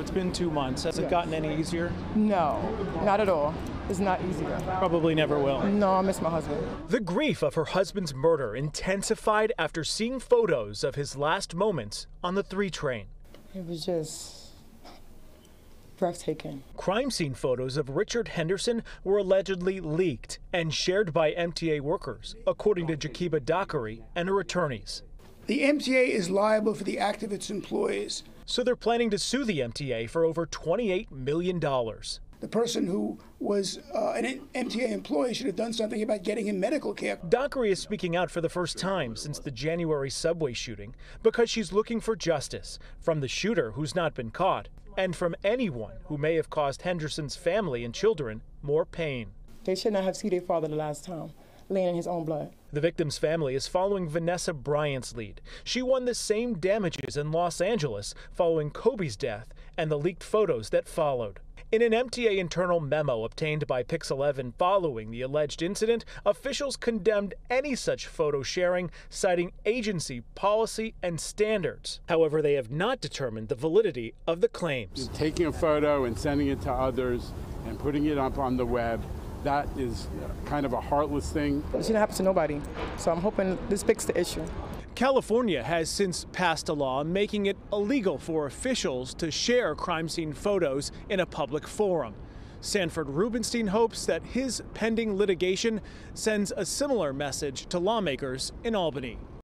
It's been two months. Has it gotten any easier? No, not at all. It's not easier. Probably never will. No, I miss my husband. The grief of her husband's murder intensified after seeing photos of his last moments on the 3 train. It was just breathtaking. Crime scene photos of Richard Henderson were allegedly leaked and shared by MTA workers, according to Jakeba Dockery and her attorneys. The MTA is liable for the act of its employees. So they're planning to sue the MTA for over $28 million. The person who was uh, an MTA employee should have done something about getting him medical care. Dockery is speaking out for the first time since the January subway shooting because she's looking for justice from the shooter who's not been caught and from anyone who may have caused Henderson's family and children more pain. They should not have seen their father the last time, laying in his own blood. The victim's family is following Vanessa Bryant's lead. She won the same damages in Los Angeles following Kobe's death and the leaked photos that followed. In an MTA internal memo obtained by Pix 11 following the alleged incident, officials condemned any such photo sharing, citing agency policy and standards. However, they have not determined the validity of the claims. Taking a photo and sending it to others and putting it up on the web, that is kind of a heartless thing. It shouldn't happen to nobody. So I'm hoping this fixes the issue. California has since passed a law making it illegal for officials to share crime scene photos in a public forum. Sanford Rubenstein hopes that his pending litigation sends a similar message to lawmakers in Albany.